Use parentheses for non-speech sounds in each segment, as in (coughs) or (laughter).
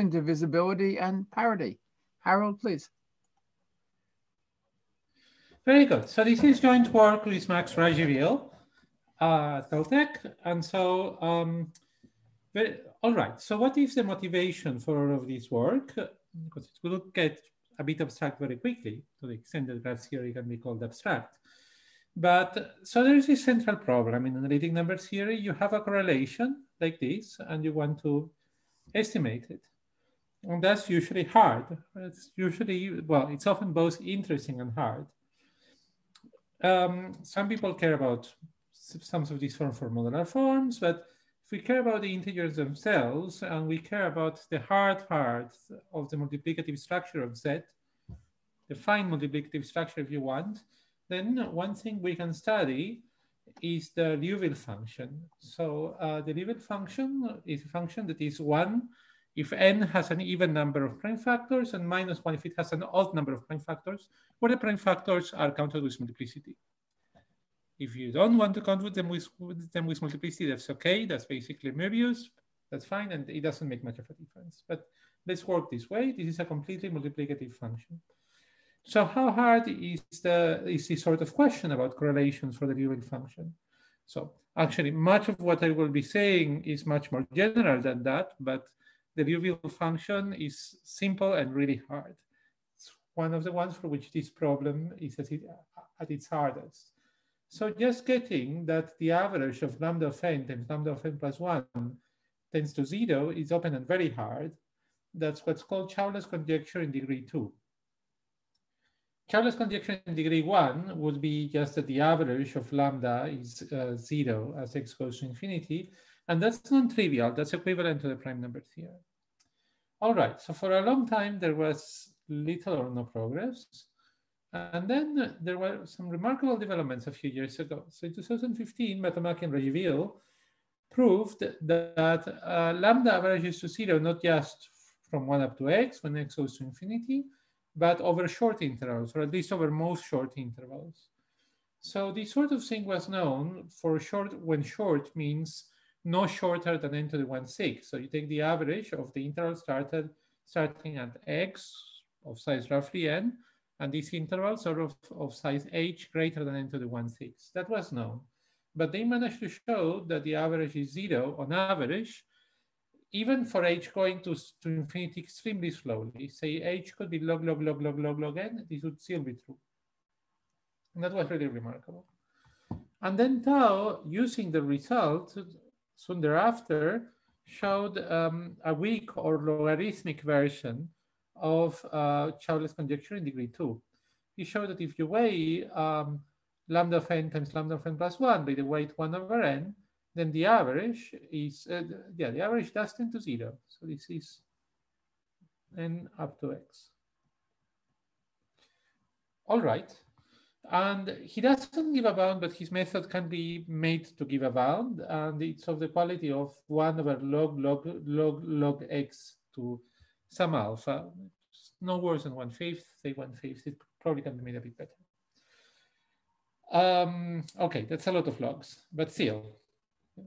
divisibility, and parity. Harald, please. Very good. So this is joint work with Max Radziwill uh, at Caltech. And so, um, very, all right. So what is the motivation for all of this work? Because it will get a bit abstract very quickly to the extent that graph theory can be called abstract. But so there is a central problem in analytic number theory. You have a correlation like this, and you want to estimate it. And that's usually hard. It's usually, well, it's often both interesting and hard. Um, some people care about some of these forms for modular forms, but if we care about the integers themselves and we care about the hard part of the multiplicative structure of Z, the fine multiplicative structure if you want, then one thing we can study is the Liouville function. So uh, the Liouville function is a function that is one if n has an even number of prime factors and minus one if it has an odd number of prime factors, where the prime factors are counted with multiplicity. If you don't want to count with them with, with them with multiplicity, that's okay. That's basically Möbius. That's fine, and it doesn't make much of a difference. But let's work this way. This is a completely multiplicative function. So how hard is the is this sort of question about correlations for the Liouville function? So actually, much of what I will be saying is much more general than that, but the Liouville function is simple and really hard. It's one of the ones for which this problem is at, it, at its hardest. So just getting that the average of lambda of n times lambda of n plus one tends to zero is open and very hard. That's what's called Chowla's conjecture in degree two. Chowla's conjecture in degree one would be just that the average of lambda is uh, zero as x goes to infinity. And that's non-trivial. That's equivalent to the prime number theorem. All right, so for a long time, there was little or no progress. And then there were some remarkable developments a few years ago. So in 2015, Matomaki and Radziwill proved that uh, lambda averages to zero, not just from one up to x when x goes to infinity, but over short intervals, or at least over most short intervals. So this sort of thing was known for short, when short means no shorter than n to the 1 6. So you take the average of the interval started starting at x of size roughly n, and these intervals are of, of size h greater than n to the 1 6. That was known. But they managed to show that the average is zero on average, even for h going to, to infinity extremely slowly. Say h could be log, log, log, log, log, log n, this would still be true. And that was really remarkable. And then Tao, using the result, soon thereafter showed um, a weak or logarithmic version of uh, conjecture in degree two. He showed that if you weigh um, lambda of n times lambda of n plus one by the weight one over n, then the average is, uh, yeah, the average does tend to zero. So this is n up to x. All right. And he doesn't give a bound, but his method can be made to give a bound. And it's of the quality of one over log, log, log, log x to some alpha. It's no worse than one fifth, say one fifth. It probably can be made a bit better. Um, okay, that's a lot of logs, but still,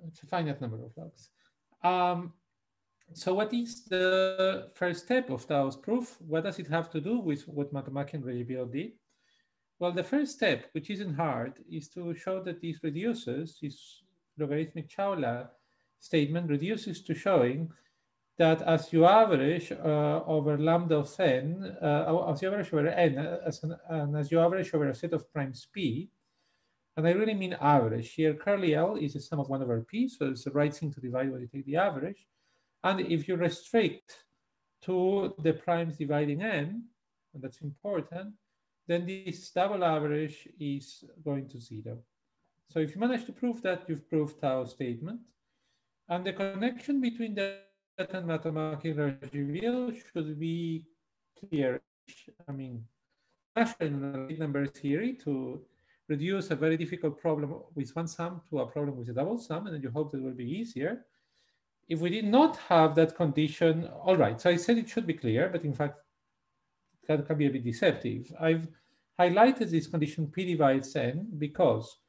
it's a finite number of logs. Um, so what is the first step of Tao's proof? What does it have to do with what Matomaki and Radziwill did? Well, the first step, which isn't hard, is to show that this reduces, this logarithmic Chowla statement reduces to showing that as you average uh, over lambda of n, uh, as you average over n, uh, as an, and as you average over a set of primes p, and I really mean average. Here, curly L is the sum of 1 over p, so it's the right thing to divide when you take the average. And if you restrict to the primes dividing n, and that's important, then this double average is going to zero. So if you manage to prove that, you've proved Tao's statement. And the connection between that and mathematical reveal should be clear. I mean, in number theory to reduce a very difficult problem with one sum to a problem with a double sum, and then you hope that it will be easier. If we did not have that condition, all right, so I said it should be clear, but in fact, that can be a bit deceptive. I've highlighted this condition P divides N because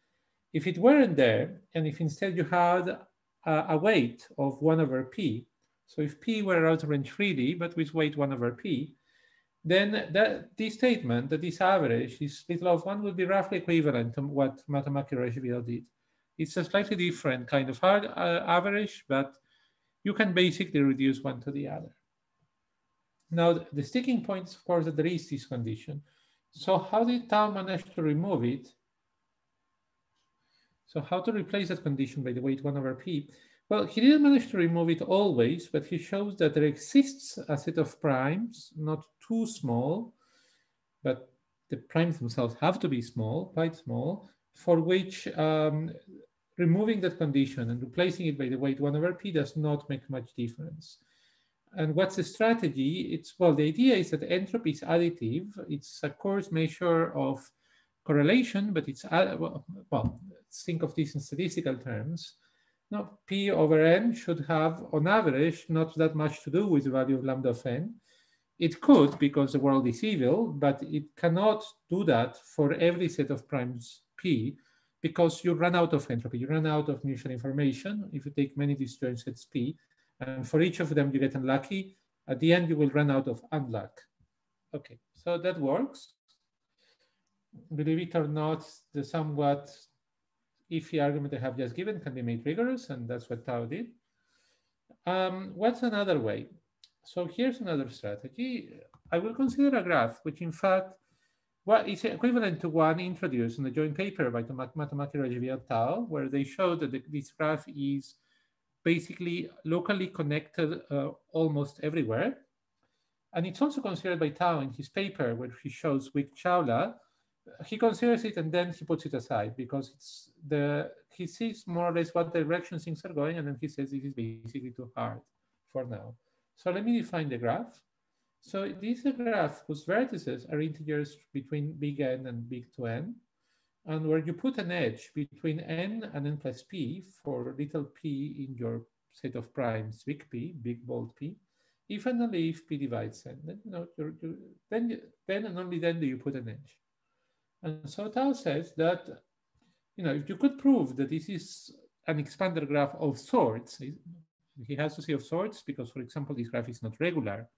if it weren't there, and if instead you had a, a weight of 1 over P, So if P were out of range freely, but with weight one over P, then that this statement, that this average, this little of one would be roughly equivalent to what Matomaki-Radziwiłł did. It's a slightly different kind of hard uh, average, but you can basically reduce one to the other. Now, the sticking point is, of course, that there is this condition. So how did Tao manage to remove it? So how to replace that condition by the weight one over P? Well, he didn't manage to remove it always, but he shows that there exists a set of primes, not too small, but the primes themselves have to be small, quite small, for which um, removing that condition and replacing it by the weight 1 over p does not make much difference. And what's the strategy? It's well, the idea is that entropy is additive. It's a coarse measure of correlation, but it's uh, well, think of this in statistical terms. Now, P over N should have, on average, not that much to do with the value of lambda of N. It could because the world is evil, but it cannot do that for every set of primes P because you run out of entropy, you run out of mutual information if you take many disjoint sets P. And for each of them, you get unlucky. At the end, you will run out of unluck. Okay, so that works. Believe it or not, the somewhat iffy argument I have just given can be made rigorous, and that's what Tao did. Um, what's another way? So here's another strategy. I will consider a graph, which in fact well, it's equivalent to one introduced in the joint paper by Matomaki Radziwiłł Tao, where they show that the, this graph is basically locally connected uh, almost everywhere. And it's also considered by Tao in his paper, where he shows weak Chowla, he considers it and then he puts it aside because it's the he sees more or less what direction things are going and then he says this is basically too hard for now. So let me define the graph. So this is a graph whose vertices are integers between big N and big 2n, and where you put an edge between n and n plus p for little p in your set of primes, big P, big bold P, if and only if p divides n. Then, you know, you're, you're, then, then and only then do you put an edge. And so Tao says that, you know, if you could prove that this is an expander graph of sorts, he has to say of sorts because, for example, this graph is not regular.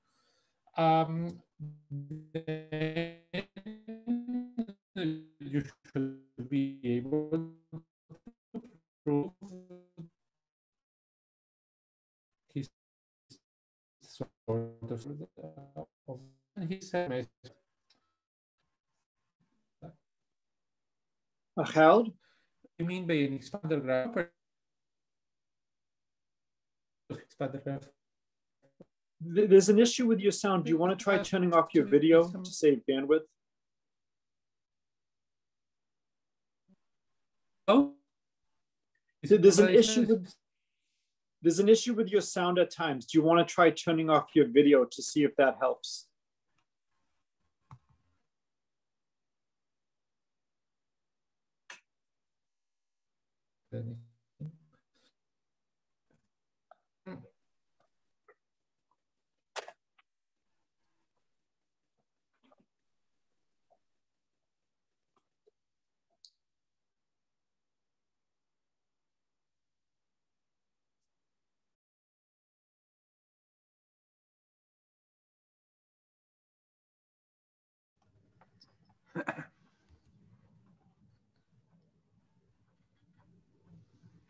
Um, you should be able to prove his sort of, of his Gerald? You mean by an expander graph? Expander graph. There's an issue with your sound. Do you want to try turning off your video to save bandwidth? Oh, there's an issue with there's an issue with your sound at times. Do you want to try turning off your video to see if that helps? (laughs)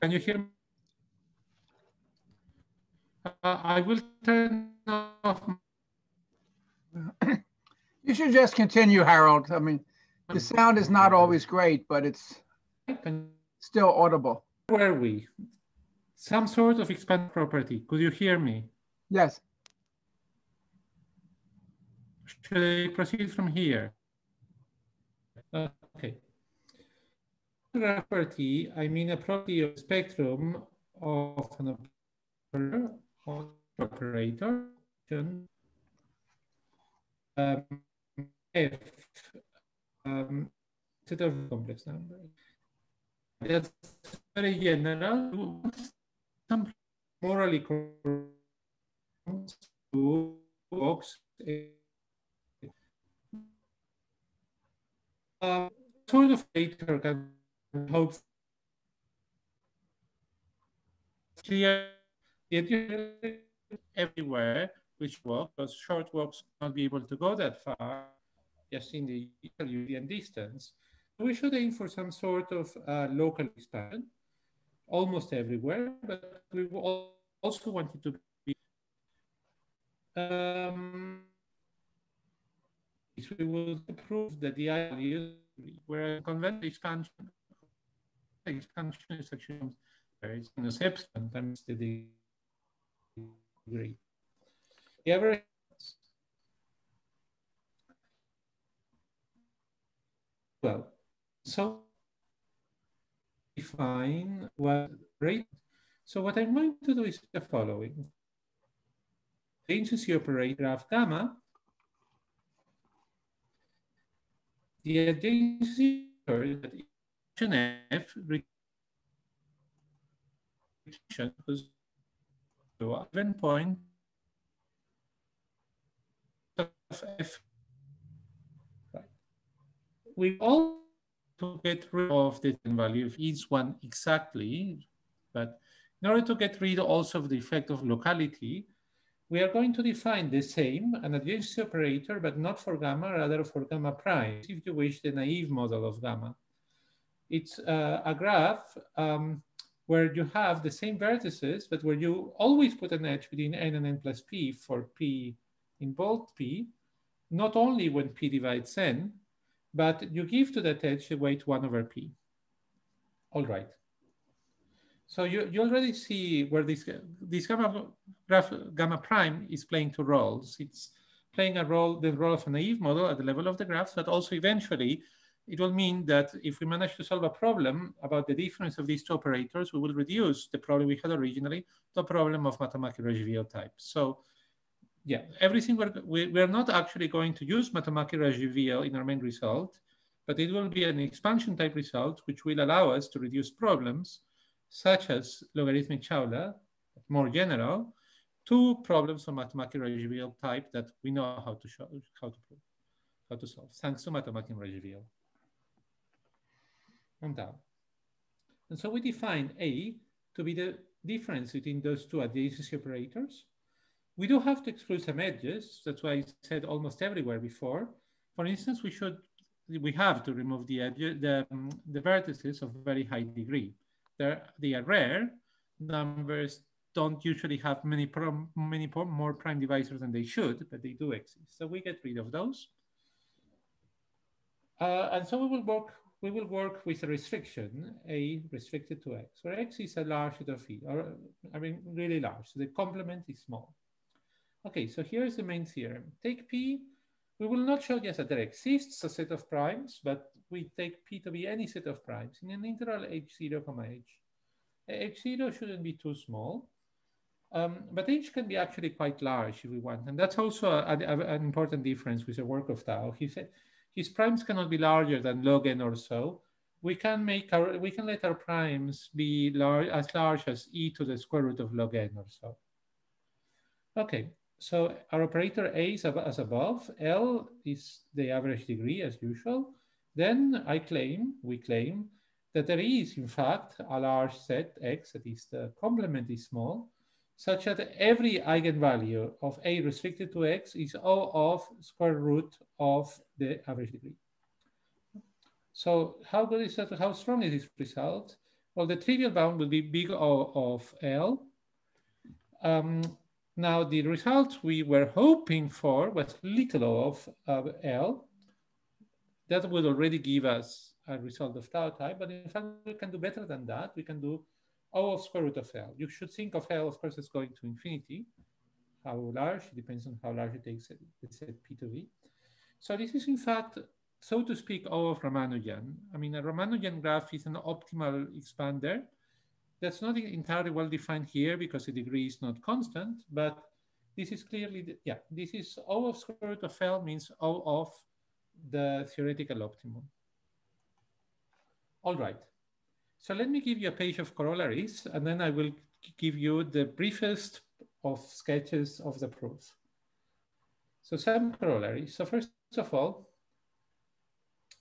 Can you hear me? Uh, I will turn off. (clears throat) You should just continue, Harald. I mean, the sound is not always great, but it's still audible. Where are we? Some sort of expand property. Could you hear me? Yes. Should I proceed from here? Okay property, I mean a property of spectrum of an operator, operator um, F um, set of complex number. That's very general. Some morally to box. Um, sort of later can hope clear everywhere which walk, because short walks not be able to go that far, just in the Euclidean distance. We should aim for some sort of uh, local expansion, almost everywhere, but we also want it to be um, we will prove that the ideas where conventional expansion expansion is actually very epsilon times the degree. The average well, so define what rate. So what I'm going to do is the following. The operator of gamma the agency that F was given point of F. We all to get rid of the value of each one exactly, but in order to get rid also of the effect of locality, we are going to define the same, an adjacency operator, but not for gamma, rather for gamma prime, if you wish, the naive model of gamma. It's uh, a graph um, where you have the same vertices, but where you always put an edge between n and n plus p for p in both p, not only when p divides n, but you give to that edge a weight 1 over p. All right. So you, you already see where this, this gamma, graph, gamma prime is playing two roles. It's playing a role, the role of a naive model at the level of the graphs, but also eventually it will mean that if we manage to solve a problem about the difference of these two operators, we will reduce the problem we had originally to a problem of Matomaki-Radziwill type. So yeah, everything we're, we, we're not actually going to use Matomaki-Radziwill in our main result, but it will be an expansion type result, which will allow us to reduce problems such as logarithmic Chowla, more general, two problems of Matomaki-Radziwill type that we know how to show, how to prove, how to solve, thanks to Matomaki-Radziwill. And down. And so we define A to be the difference between those two adjacency operators. We do have to exclude some edges. That's why I said almost everywhere before. For instance, we should, we have to remove the edge, the, um, the vertices of very high degree. They're, rare. Numbers don't usually have many, many more prime divisors than they should, but they do exist. So we get rid of those. Uh, and so we will work we will work with a restriction, A restricted to X, where X is a large set of E, or I mean, really large. So the complement is small. Okay, so here's the main theorem. Take P, we will not show just that there exists a set of primes, but we take P to be any set of primes in an interval H0, comma H. H0 shouldn't be too small, um, but H can be actually quite large if we want. And that's also a, a, an important difference with the work of Tao. He said his primes cannot be larger than log n or so. We can make our, we can let our primes be large, as large as e to the square root of log n or so. Okay, so our operator A is as above, L is the average degree as usual. Then I claim, we claim, that there is in fact a large set X, that is the complement is small, such that every eigenvalue of A restricted to X is O of square root of the average degree. So how good is that? How strong is this result? Well, the trivial bound will be big O of L. Um, now, the result we were hoping for was little o of uh, L. That would already give us a result of Tao type, but in fact, we can do better than that. We can do O of square root of L. You should think of L, of course, as going to infinity. How large, it depends on how large it takes, let's say P to V. So this is in fact, so to speak, O of Ramanujan. I mean, a Ramanujan graph is an optimal expander that's not entirely well defined here because the degree is not constant, but this is clearly, the, yeah, this is O of square root of L means O of the theoretical optimum. All right. So let me give you a page of corollaries, and then I will give you the briefest of sketches of the proof. So some corollaries. So first of all,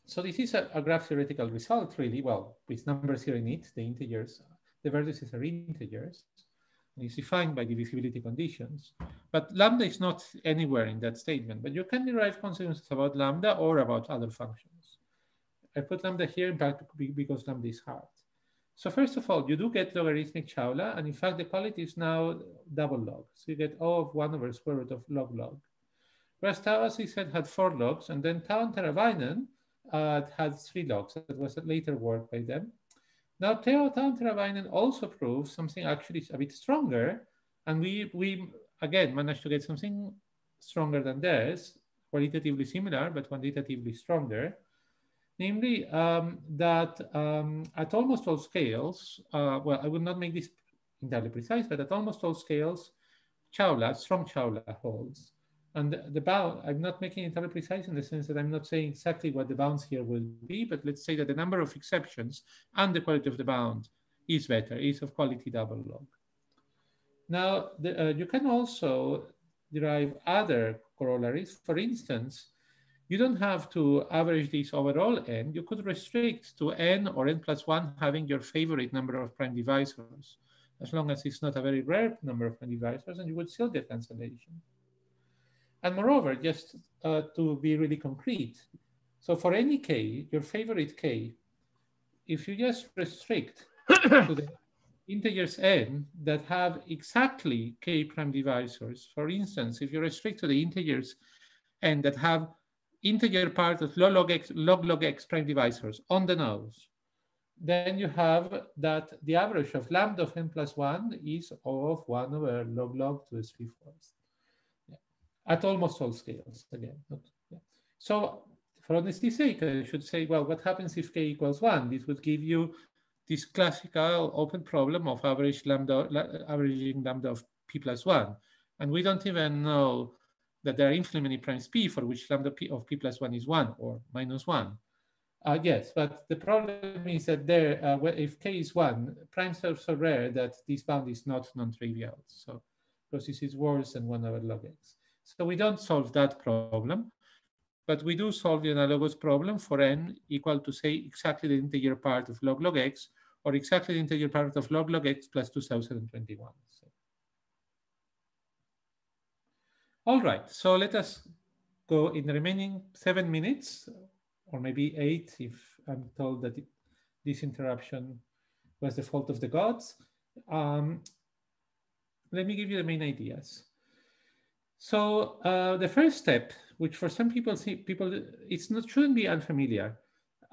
so this is a, a graph theoretical result, really, well, with numbers here in it, the integers the vertices are integers. And is defined by divisibility conditions. But lambda is not anywhere in that statement, but you can derive consequences about lambda or about other functions. I put lambda here in fact because lambda is hard. So first of all, you do get logarithmic Chowla, and in fact, the quality is now double log. So you get O of one over square root of log log. Whereas Tao, as we said, had four logs, and then Tao and Teravainen uh, had three logs. That was a later work by them. Now, Tao and also proves something actually a bit stronger, and we, we again managed to get something stronger than this, qualitatively similar, but quantitatively stronger namely um, that um, at almost all scales, uh, well, I will not make this entirely precise, but at almost all scales, Chowla, strong Chowla holds. And the, bound, I'm not making it entirely precise in the sense that I'm not saying exactly what the bounds here will be, but let's say that the number of exceptions and the quality of the bound is better, is of quality double log. Now, the, uh, you can also derive other corollaries. For instance, you don't have to average this overall n. You could restrict to n or n plus 1 having your favorite number of prime divisors, as long as it's not a very rare number of prime divisors, and you would still get cancellation. And moreover, just uh, to be really concrete, so for any k, your favorite k, if you just restrict to the (coughs) integers n that have exactly k prime divisors, for instance, if you restrict to the integers n that have integer part of log log x, log log x prime divisors on the nose, then you have that the average of lambda of n plus 1 is of 1 over log log to the 3 fourths. At almost all scales, again. So for honesty's sake, I should say, well, what happens if k equals 1? This would give you this classical open problem of average lambda, averaging lambda of p plus 1. And we don't even know that there are infinitely many primes p for which lambda p of p plus 1 is 1 or minus 1. Uh, yes, but the problem is that there, uh, if k is 1, primes are so rare that this bound is not non-trivial. So because this is worse than 1 over log x. So we don't solve that problem, but we do solve the analogous problem for n equal to, say, exactly the integer part of log log x or exactly the integer part of log log x plus 2021. All right, so let us go in the remaining seven minutes, or maybe eight if I'm told that it, this interruption was the fault of the gods. Um, let me give you the main ideas. So uh, the first step, which for some people, see, people it's not shouldn't be unfamiliar.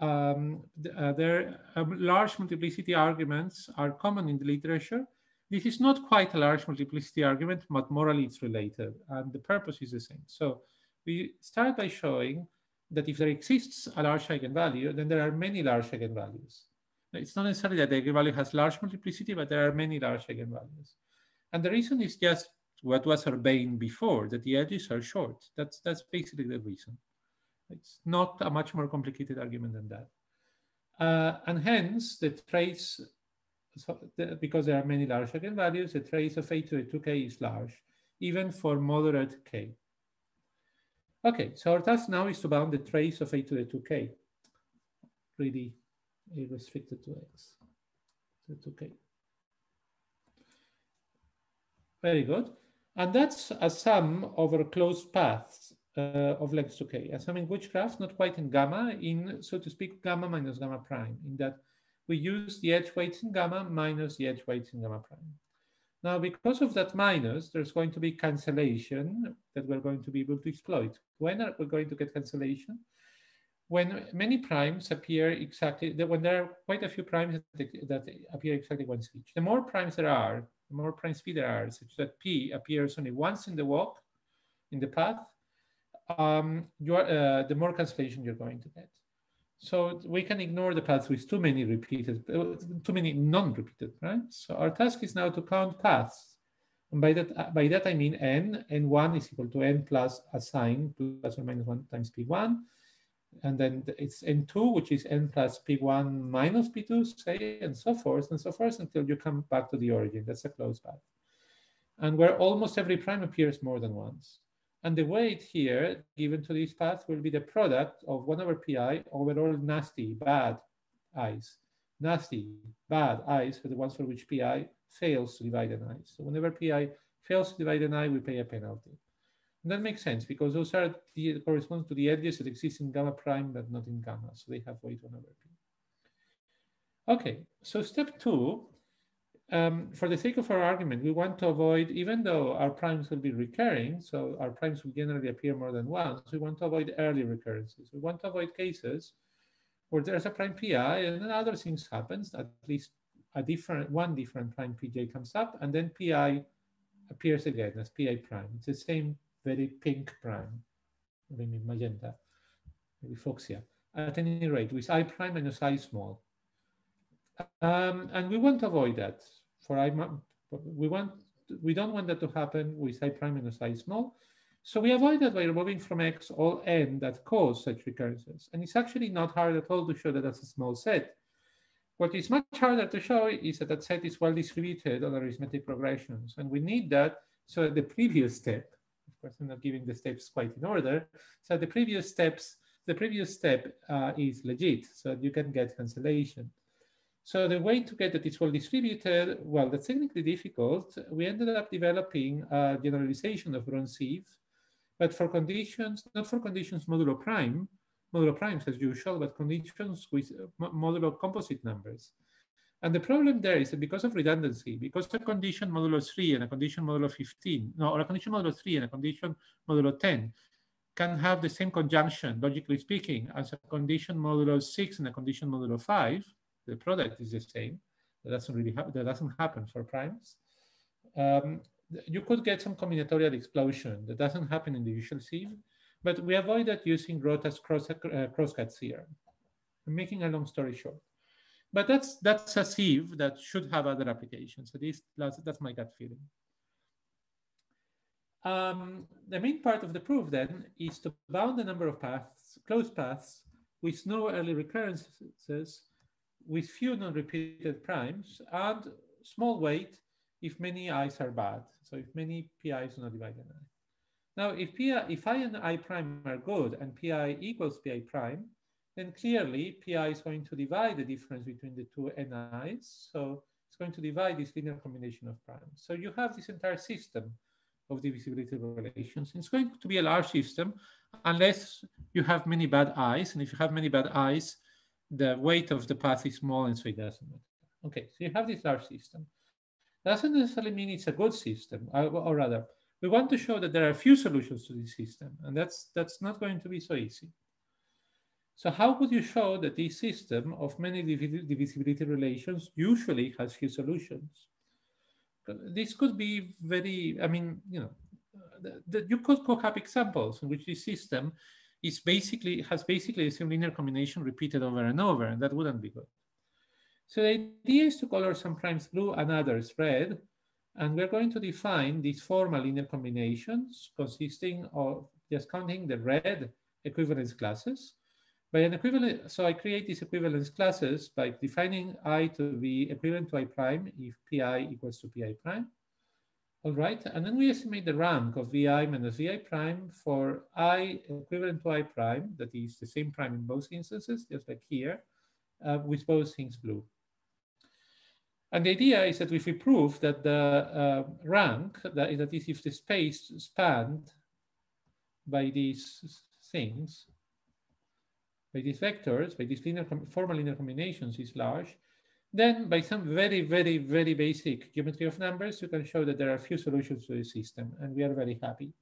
Um, uh, there um, large multiplicity arguments are common in the literature, this is not quite a large multiplicity argument, but morally it's related, and the purpose is the same. So we start by showing that if there exists a large eigenvalue, then there are many large eigenvalues. It's not necessarily that the eigenvalue has large multiplicity, but there are many large eigenvalues. And the reason is just what was urbane before, that the edges are short. That's, that's basically the reason. It's not a much more complicated argument than that. Uh, and hence, the trace so the, because there are many large eigenvalues, the trace of a to the 2k is large, even for moderate k. Okay, so our task now is to bound the trace of a to the 2k, really restricted to x, to 2k. Very good. And that's a sum over closed paths uh, of length 2k, a sum in which graph, not quite in gamma, in, so to speak, gamma minus gamma prime, in that we use the edge weights in gamma minus the edge weights in gamma prime. Now, because of that minus, there's going to be cancellation that we're going to be able to exploit. When are we going to get cancellation? When many primes appear exactly, when there are quite a few primes that, that appear exactly once each. The more primes there are, the more prime speed there are, such that P appears only once in the walk, in the path, um, uh, the more cancellation you're going to get. So we can ignore the paths with too many repeated, uh, too many non-repeated, right? So our task is now to count paths. And by that, uh, by that I mean n, n1 is equal to n plus a sign plus or minus one times p1. And then it's n2, which is n plus p1 minus p2, say, and so forth and so forth until you come back to the origin. That's a closed path. And where almost every prime appears more than once. And the weight here given to this path will be the product of 1 over pi over all nasty, bad i's. Nasty, bad i's are the ones for which pi fails to divide an i. So whenever pi fails to divide an i, we pay a penalty. And that makes sense because those are the correspond to the edges that exist in gamma prime, but not in gamma. So they have weight 1 over p. Okay, so step two, um, for the sake of our argument, we want to avoid, even though our primes will be recurring, so our primes will generally appear more than once, we want to avoid early recurrences. We want to avoid cases where there's a prime pi and then other things happens, at least a different, one different prime pj comes up, and then pi appears again as pi prime. It's the same very pink prime, maybe magenta, maybe fuchsia. At any rate, with i prime minus i small. Um, and we want to avoid that. For I, we want we don't want that to happen with i prime minus i small. So we avoid that by removing from X all n that cause such recurrences. And it's actually not hard at all to show that that's a small set. What is much harder to show is that that set is well distributed on arithmetic progressions. And we need that so that the previous step, course, I'm not giving the steps quite in order. So the previous steps, the previous step uh, is legit, so you can get cancellation. So the way to get that it's well distributed, well, that's technically difficult. We ended up developing a generalization of Ron-Sieve, but for conditions, not for conditions modulo prime, modulo primes as usual, but conditions with modulo composite numbers. And the problem there is that because of redundancy, because a condition modulo 3 and a condition modulo 15, no, or a condition modulo 3 and a condition modulo 10 can have the same conjunction, logically speaking, as a condition modulo 6 and a condition modulo 5, the product is the same. That doesn't really happen. That doesn't happen for primes. Um, you could get some combinatorial explosion that doesn't happen in the usual sieve, but we avoid that using Rota's cross, uh, crosscut theorem. I'm making a long story short. But that's that's a sieve that should have other applications. At least that's, that's my gut feeling. Um, the main part of the proof then is to bound the number of paths, closed paths, with no early recurrences with few non-repeated primes and small weight if many i's are bad. So if many pi's do not divide an i. Now, if, pi, if i and i prime are good and pi equals pi prime, then clearly pi is going to divide the difference between the two ni's. So it's going to divide this linear combination of primes. So you have this entire system of divisibility relations. It's going to be a large system unless you have many bad i's. And if you have many bad i's, the weight of the path is small and so it doesn't matter. Okay, so you have this large system. Doesn't necessarily mean it's a good system, or, or rather, we want to show that there are few solutions to this system, and that's that's not going to be so easy. So how would you show that this system of many divisibility relations usually has few solutions? This could be very, I mean, you know, the, you could cook up examples in which this system is basically has basically same linear combination repeated over and over, and that wouldn't be good. So the idea is to color some primes blue and others red, and we're going to define these formal linear combinations consisting of just counting the red equivalence classes. By an equivalent, so I create these equivalence classes by defining i to be equivalent to i prime if pi equals to pi prime. All right, and then we estimate the rank of vi minus vi prime for i equivalent to i prime, that is the same prime in both instances, just like here, uh, with both things blue. And the idea is that if we prove that the uh, rank, that, that is if the space spanned by these things, by these vectors, by these linear formal linear combinations is large, then by some very, very, very basic geometry of numbers, you can show that there are few solutions to the system, and we are very happy.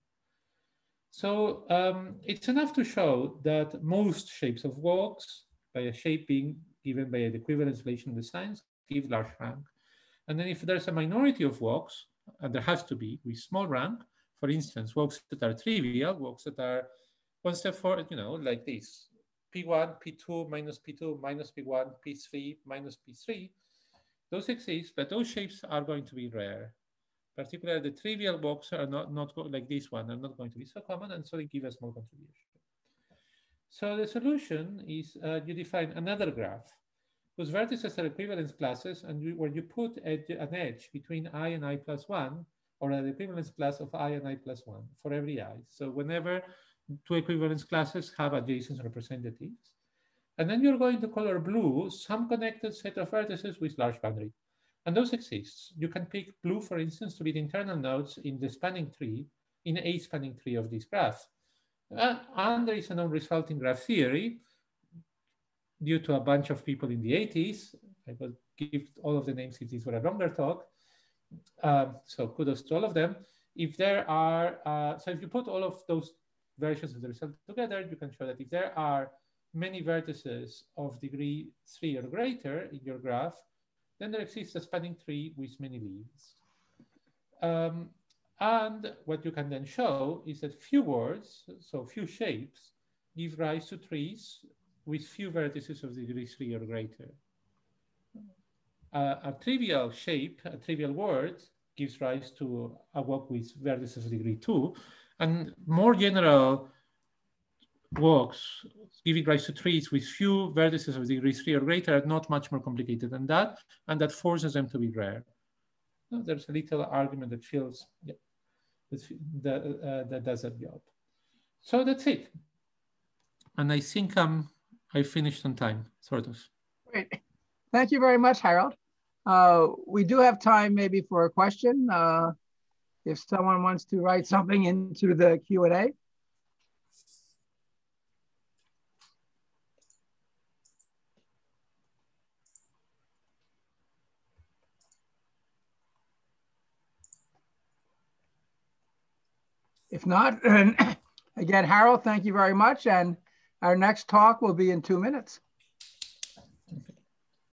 So um, it's enough to show that most shapes of walks, by a shape being given by an equivalence relation of the signs, give large rank. And then if there's a minority of walks, and there has to be with small rank, for instance, walks that are trivial, walks that are one step forward, you know, like this, P1, P2, minus P2, minus P1, P3, minus P3. Those exist, but those shapes are going to be rare. Particularly the trivial box are not, not like this one, are not going to be so common, and so they give a small contribution. So the solution is uh, you define another graph whose vertices are equivalence classes, and you, where you put an edge between i and i plus one, or an equivalence class of i and i plus one for every i. So whenever two equivalence classes have adjacent representatives. And then you're going to color blue some connected set of vertices with large boundary. And those exist. You can pick blue, for instance, to be the internal nodes in the spanning tree, in a spanning tree of this graph. Uh, and there is a known result in graph theory due to a bunch of people in the 80s. I will give all of the names if this were a longer talk. Um, so kudos to all of them. If there are, uh, so if you put all of those versions of the result together, you can show that if there are many vertices of degree three or greater in your graph, then there exists a spanning tree with many leaves. Um, and what you can then show is that few words, so few shapes, give rise to trees with few vertices of degree three or greater. Uh, a trivial shape, a trivial word, gives rise to a walk with vertices of degree two, and more general walks giving rise to trees with few vertices of degree three or greater are not much more complicated than that, and that forces them to be rare. There's a little argument that feels yeah, that, uh, that does that job. So that's it. And I think um, I finished on time, sort of. Great. Thank you very much, Harald. Uh, we do have time maybe for a question. Uh, if someone wants to write something into the Q&A. If not, (clears throat) again, Harald, thank you very much. And our next talk will be in two minutes.